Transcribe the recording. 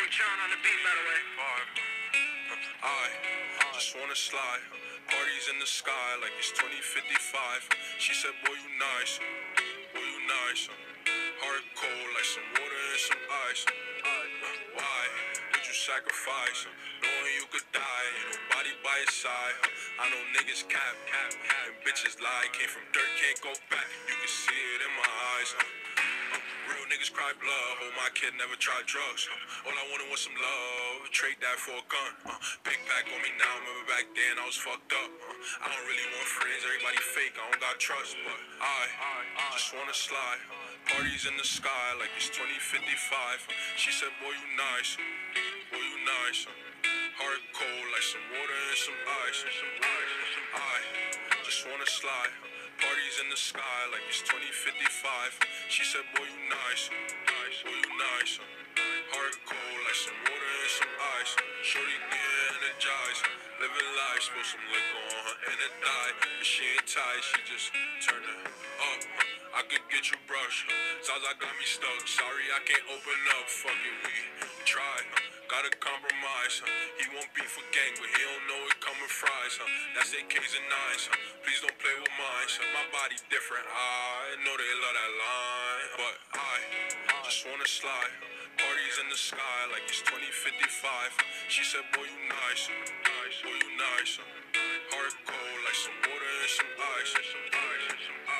on the beat, by the way. I just wanna slide. Parties in the sky like it's 2055. She said, Boy, you nice. Boy, you nice. Heart cold like some water and some ice. Why would you sacrifice? Knowing you could die, ain't nobody by your side. I know niggas cap, cap, and bitches lie. Came from dirt, can't go back. You can see it in my eyes. Niggas cry blood. Hope my kid never tried drugs. All I wanted was some love. Trade that for a gun. Uh, big pack on me now. Remember back then I was fucked up. Uh, I don't really want friends. Everybody fake. I don't got trust. But I just wanna slide. Parties in the sky like it's 2055. She said, Boy, you nice. Boy, you nice. Heart cold like some water and some ice. I just wanna slide. Parties in the sky like it's 2055. She said, Boy, you nice. Nice. Boy, you nice. Heart cold like some water and some ice. Shorty get energized. Living life, spill some liquor on her and it die. But she ain't tight, she just turn it up. I could get you brush. Zaza got me stuck. Sorry, I can't open up. Fuck it, we try. Gotta compromise. He won't be for gang, but he don't know it coming fries. That's AKs and nines. Please don't play My body different. I know they love that line, but I just wanna slide. Parties in the sky like it's 2055. She said, Boy, you nice. Nice. Boy, you nice. Heart cold like some water and some ice. Some ice. Some ice.